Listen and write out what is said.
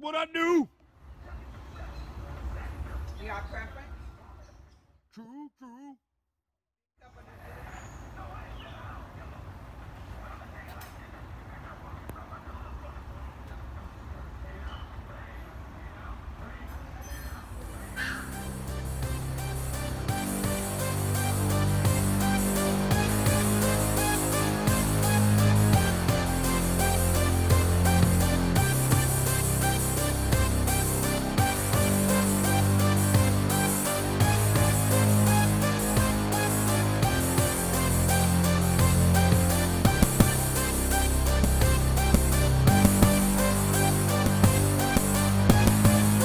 what I do.